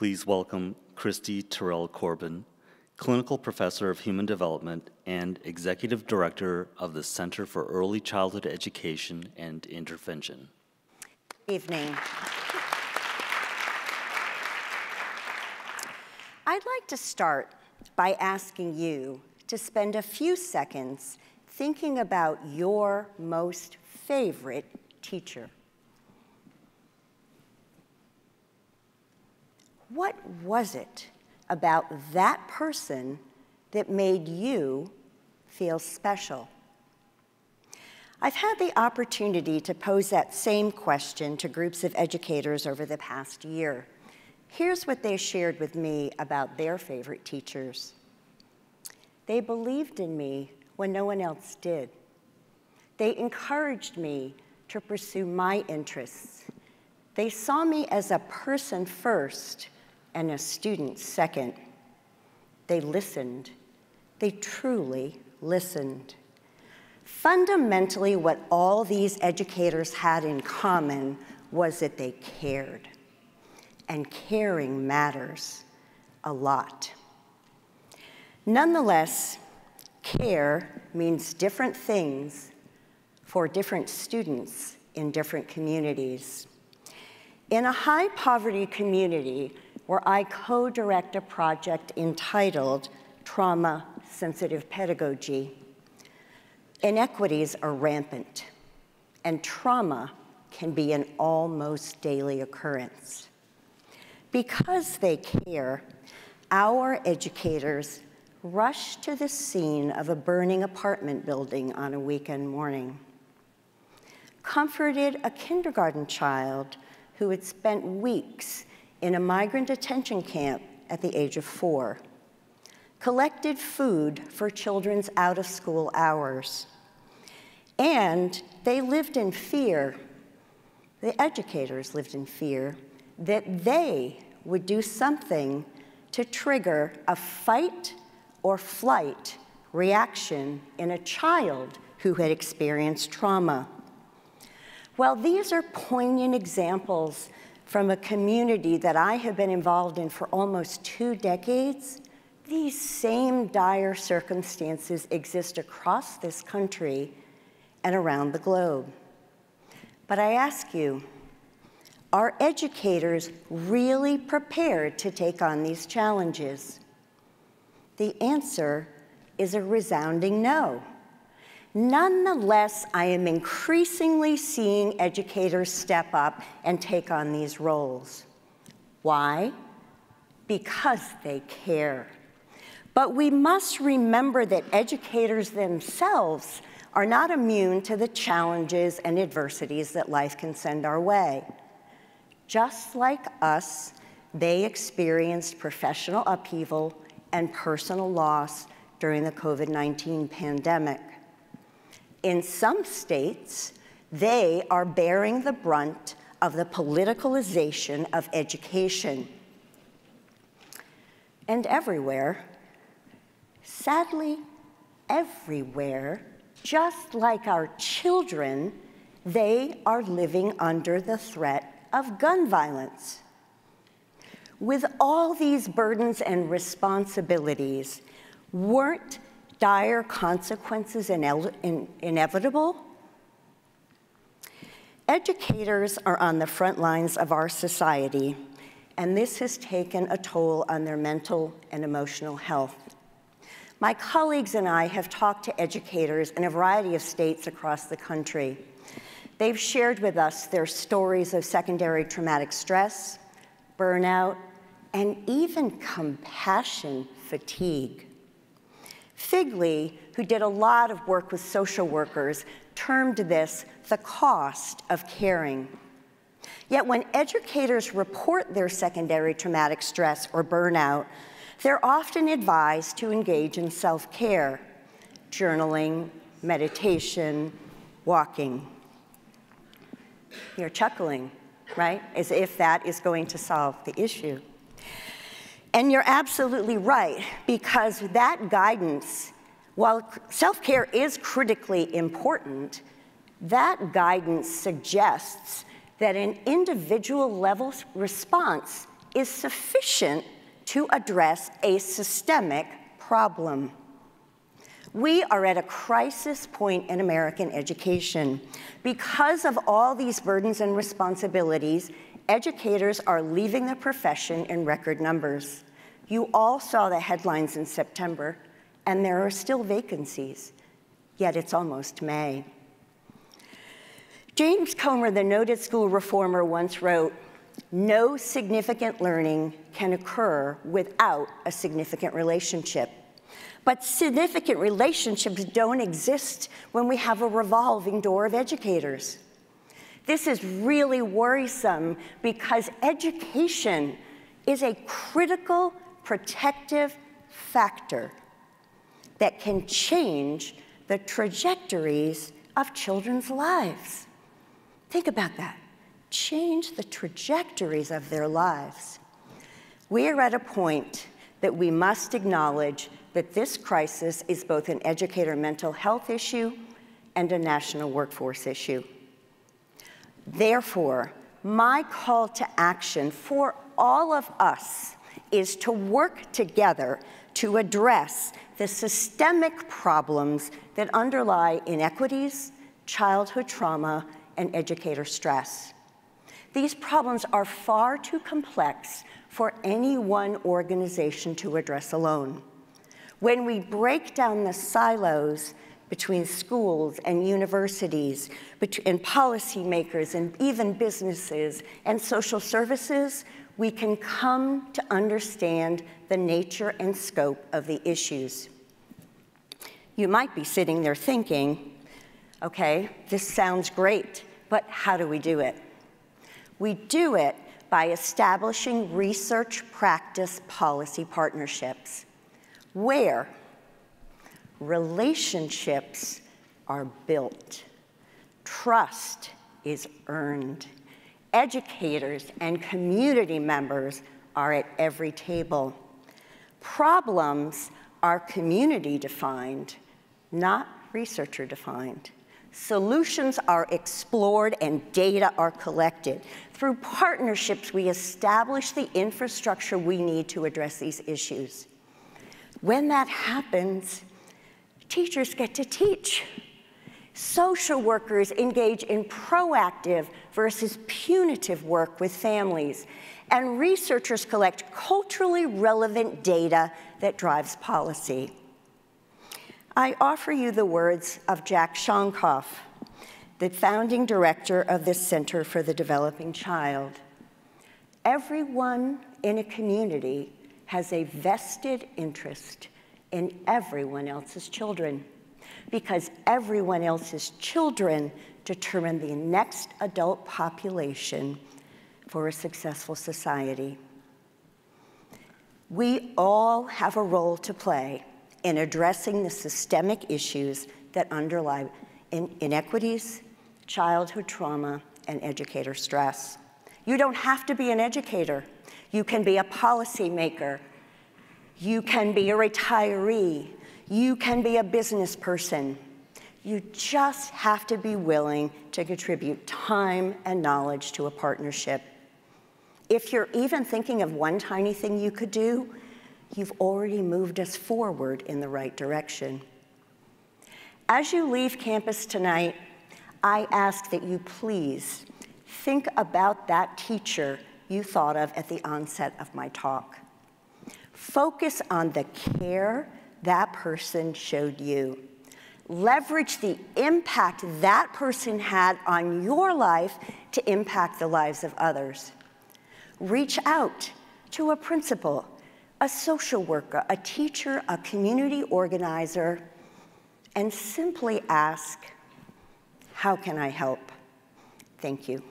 please welcome Christy Tirrell-Corbin, Clinical Professor of Human Development and Executive Director of the Center for Early Childhood Education and Intervention. Evening. I'd like to start by asking you to spend a few seconds thinking about your most favorite teacher. What was it about that person that made you feel special? I've had the opportunity to pose that same question to groups of educators over the past year. Here's what they shared with me about their favorite teachers. They believed in me when no one else did. They encouraged me to pursue my interests. They saw me as a person first and a student second. They listened. They truly listened. Fundamentally, what all these educators had in common was that they cared. And caring matters a lot. Nonetheless, care means different things for different students in different communities. In a high poverty community where I co-direct a project entitled Trauma Sensitive Pedagogy, inequities are rampant and trauma can be an almost daily occurrence. Because they care, our educators rush to the scene of a burning apartment building on a weekend morning, comforted a kindergarten child who had spent weeks in a migrant detention camp at the age of four, collected food for children's out of school hours, and they lived in fear, the educators lived in fear, that they would do something to trigger a fight or flight reaction in a child who had experienced trauma. Well, these are poignant examples from a community that I have been involved in for almost two decades. These same dire circumstances exist across this country and around the globe. But I ask you, are educators really prepared to take on these challenges? The answer is a resounding no. Nonetheless, I am increasingly seeing educators step up and take on these roles. Why? Because they care. But we must remember that educators themselves are not immune to the challenges and adversities that life can send our way. Just like us, they experienced professional upheaval and personal loss during the COVID-19 pandemic. In some states, they are bearing the brunt of the politicalization of education. And everywhere, sadly, everywhere, just like our children, they are living under the threat of gun violence. With all these burdens and responsibilities, weren't dire consequences in inevitable? Educators are on the front lines of our society, and this has taken a toll on their mental and emotional health. My colleagues and I have talked to educators in a variety of states across the country. They've shared with us their stories of secondary traumatic stress, burnout, and even compassion fatigue. Figley, who did a lot of work with social workers, termed this the cost of caring. Yet when educators report their secondary traumatic stress or burnout, they're often advised to engage in self-care, journaling, meditation, walking. You're chuckling, right? As if that is going to solve the issue. And you're absolutely right, because that guidance, while self-care is critically important, that guidance suggests that an individual level response is sufficient to address a systemic problem. We are at a crisis point in American education. Because of all these burdens and responsibilities, educators are leaving the profession in record numbers. You all saw the headlines in September, and there are still vacancies, yet it's almost May. James Comer, the noted school reformer, once wrote, no significant learning can occur without a significant relationship. But significant relationships don't exist when we have a revolving door of educators. This is really worrisome because education is a critical protective factor that can change the trajectories of children's lives. Think about that. Change the trajectories of their lives. We are at a point that we must acknowledge that this crisis is both an educator mental health issue and a national workforce issue. Therefore, my call to action for all of us is to work together to address the systemic problems that underlie inequities, childhood trauma, and educator stress. These problems are far too complex for any one organization to address alone. When we break down the silos between schools and universities, and policymakers and even businesses and social services, we can come to understand the nature and scope of the issues. You might be sitting there thinking, okay, this sounds great, but how do we do it? We do it by establishing research practice policy partnerships where relationships are built, trust is earned, educators and community members are at every table. Problems are community defined, not researcher defined. Solutions are explored and data are collected. Through partnerships, we establish the infrastructure we need to address these issues. When that happens, teachers get to teach. Social workers engage in proactive versus punitive work with families. And researchers collect culturally relevant data that drives policy. I offer you the words of Jack Shonkoff, the founding director of the Center for the Developing Child. Everyone in a community has a vested interest in everyone else's children because everyone else's children determine the next adult population for a successful society. We all have a role to play in addressing the systemic issues that underlie in inequities, childhood trauma, and educator stress. You don't have to be an educator. You can be a policymaker. You can be a retiree. You can be a business person. You just have to be willing to contribute time and knowledge to a partnership. If you're even thinking of one tiny thing you could do, you've already moved us forward in the right direction. As you leave campus tonight, I ask that you please think about that teacher you thought of at the onset of my talk. Focus on the care that person showed you. Leverage the impact that person had on your life to impact the lives of others. Reach out to a principal, a social worker, a teacher, a community organizer, and simply ask, how can I help? Thank you.